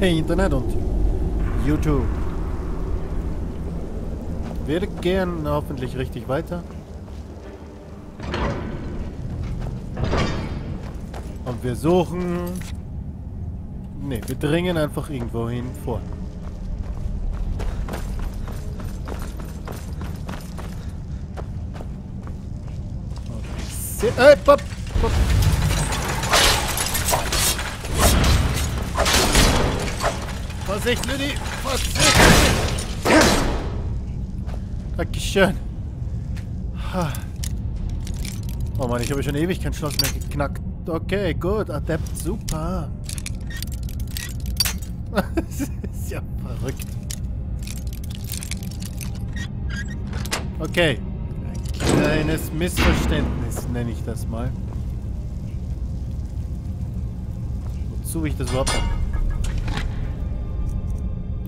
Internet und YouTube. Wir gehen hoffentlich richtig weiter. Und wir suchen... Ne, wir dringen einfach irgendwo hin vor. Okay. Äh, pop, pop. Vorsicht, Lüdi! Vorsicht! Dankeschön. Oh Mann, ich habe schon ewig kein Schloss mehr geknackt. Okay, gut. Adept, super. das ist ja verrückt. Okay. Ein kleines Missverständnis nenne ich das mal. Wozu ich das überhaupt habe.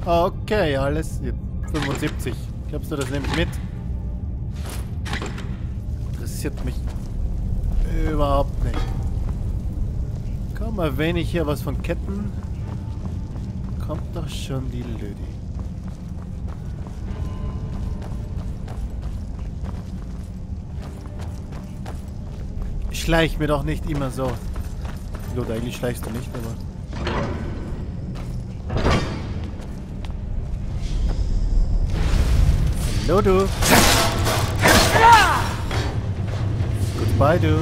Okay, alles. 75. Glaubst du, das nehme ich mit? Interessiert mich überhaupt nicht. Kaum erwähne ich hier was von Ketten. Kommt doch schon die Lüdi. Schleich mir doch nicht immer so. Gut, eigentlich schleichst du nicht, aber... Hallo du. Goodbye du.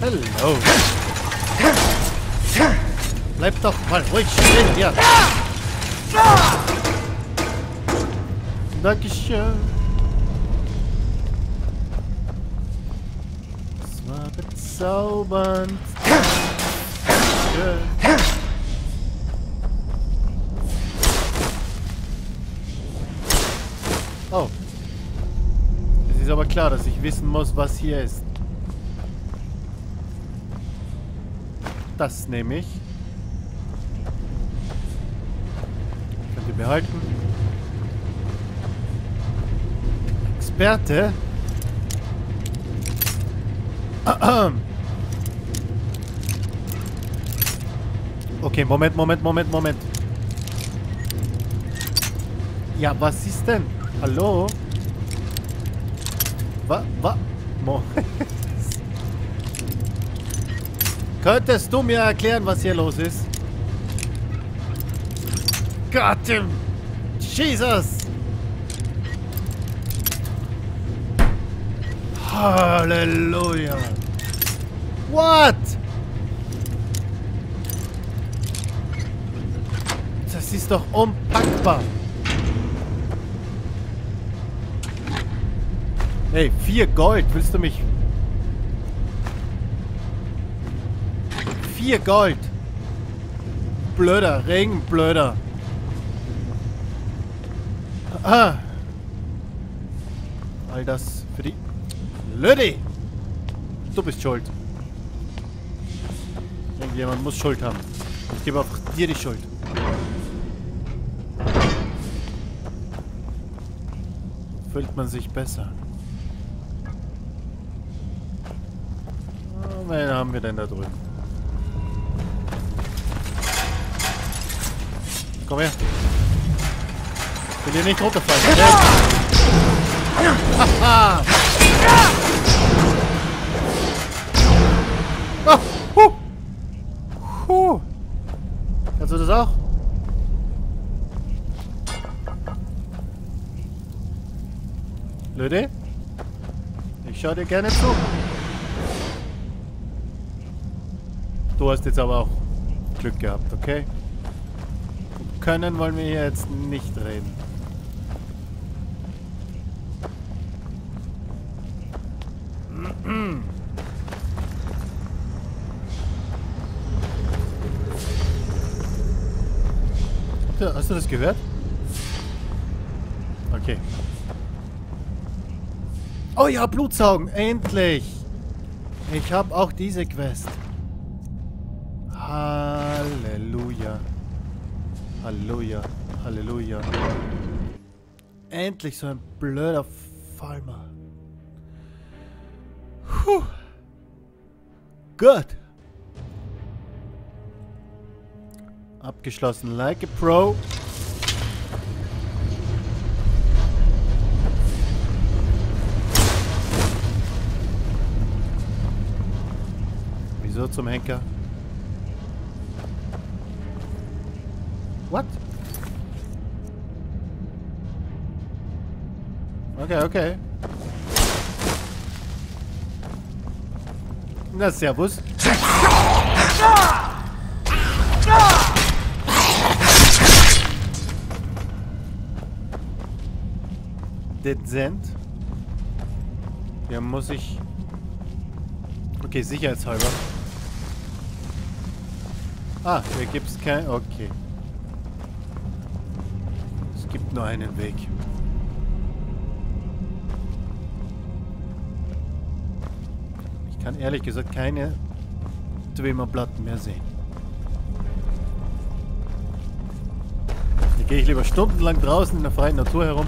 Hallo. Bleib doch mal ruhig stehen hier. Dankeschön. Das war bezaubernd. Schön. Oh. Es ist aber klar, dass ich wissen muss, was hier ist. Das nehme ich. Könnt ihr behalten. Experte. Okay, Moment, Moment, Moment, Moment. Ja, was ist denn? Hallo? Was? Was? Könntest du mir erklären, was hier los ist? Gott, Jesus! Halleluja! What? Das ist doch unpackbar. Hey, vier Gold. Willst du mich... Vier Gold. Blöder. Regenblöder. Ah. All das für die... Lüdi! Du bist schuld. Irgendjemand muss Schuld haben. Ich gebe auch dir die Schuld. Fühlt man sich besser. Wen haben wir denn da drüben? Komm her. Ich will hier nicht runterfallen. Haha! oh, huh. Huh. Kannst du das auch? Lüde? Ich schau dir gerne zu. Du hast jetzt aber auch Glück gehabt, okay? Können wollen wir hier jetzt nicht reden. Hast du das gehört? Okay. Oh ja, Blutsaugen, endlich! Ich habe auch diese Quest. Halleluja. Halleluja. Halleluja. Endlich so ein blöder Falmer. Puh. Gut. Abgeschlossen. Like a Pro. Wieso zum Henker? What? Okay, okay. Na, servus. Dezent. Ja, muss ich... Okay, sicherheitshalber. Ah, hier gibt's kein... Okay. Gibt nur einen Weg. Ich kann ehrlich gesagt keine Dwemer-Platten mehr sehen. Hier gehe ich lieber stundenlang draußen in der freien Natur herum.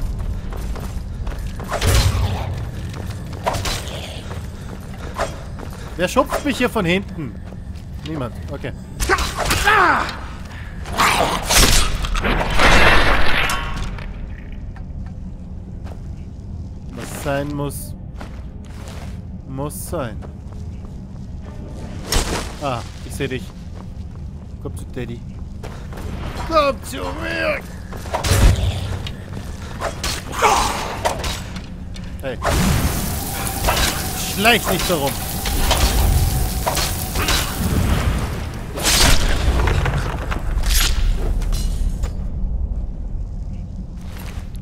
Wer schupft mich hier von hinten? Niemand. Okay. Sein muss, muss sein. Ah, ich sehe dich. Komm zu Daddy. Komm zu mir! Hey. Schleich nicht darum.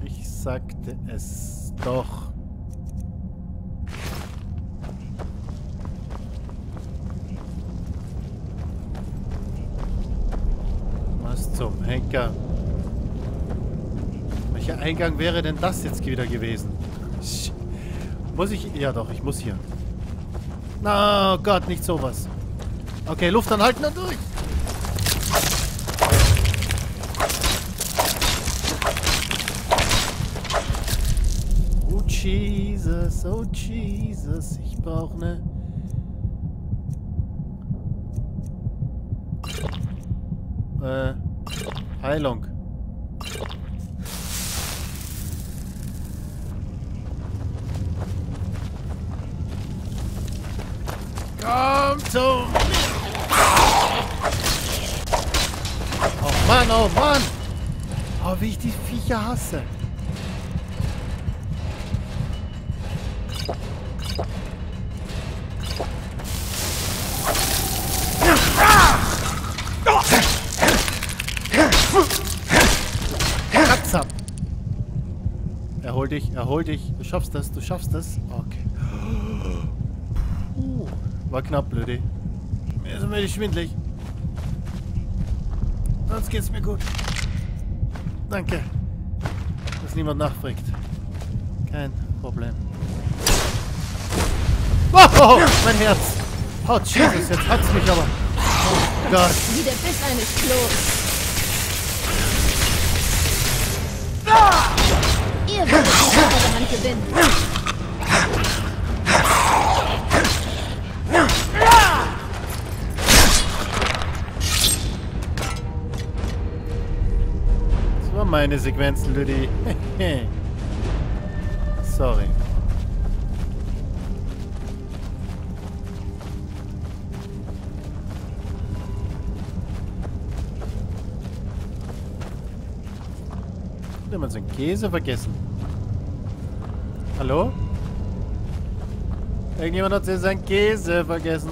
Ich sagte es doch. Was zum Henker? Welcher Eingang wäre denn das jetzt wieder gewesen? Muss ich... Ja doch, ich muss hier. Na, oh Gott, nicht sowas. Okay, Luft anhalten und durch. Oh Jesus, oh Jesus, ich brauche eine... Äh, Heilung. Komm zu mir! Oh Mann, oh Mann! Oh, wie ich die Viecher hasse. Katzab! Erhol dich, erhol dich. Du schaffst das, du schaffst das. Okay. Puh, war knapp, blöde. Mir ist ein wenig schwindlig. Sonst geht's mir gut. Danke. Dass niemand nachfragt. Kein Problem. Oh, oh, mein Herz. Oh, Jesus, jetzt hat's mich aber. Oh Gott. Wie der Biss eines Klos. Ihr werdet die bessere Hand gewinnen. Meine Sequenz, Lüdi. Sorry. Hat jemand seinen Käse vergessen? Hallo? Irgendjemand hat seinen Käse vergessen.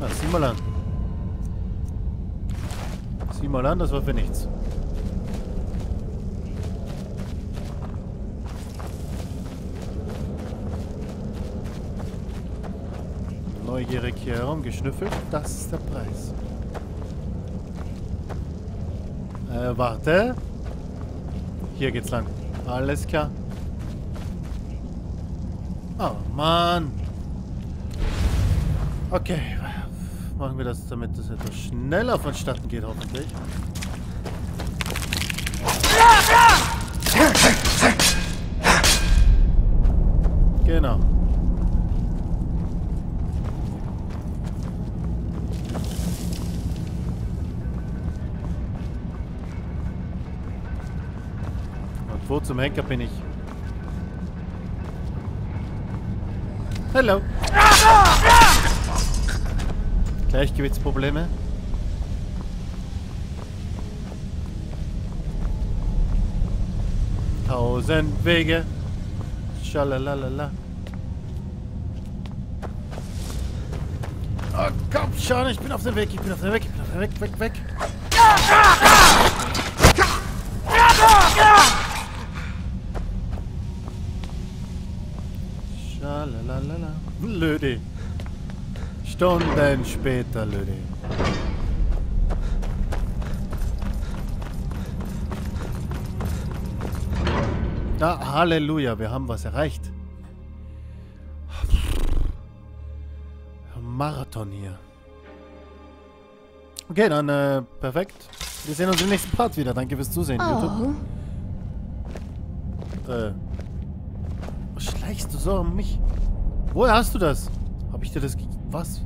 Ah, sieh mal an. Sieh mal an, das war für nichts. Neugierig hier herumgeschnüffelt, das ist der Preis. Äh, warte. Hier geht's lang. Alles klar. Oh, Mann. Okay machen wir das, damit das etwas schneller vonstatten geht, hoffentlich. Genau. Und wo zum Henker bin ich? Hello. Gleichgewichtsprobleme. Tausend Wege. Schalalala. Oh, komm schon, ich bin auf dem Weg, ich bin auf dem Weg, ich bin auf dem Weg, weg, weg. Schalalala. Lödi. Stunden später, Lödi. Da, Halleluja, wir haben was erreicht. Marathon hier. Okay, dann äh, perfekt. Wir sehen uns im nächsten Part wieder. Danke fürs Zusehen, YouTube. Oh. Äh. Was schleichst du so um mich? Woher hast du das? Hab ich dir das ge Was?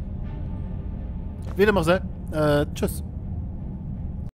Wieder mal Äh, tschüss.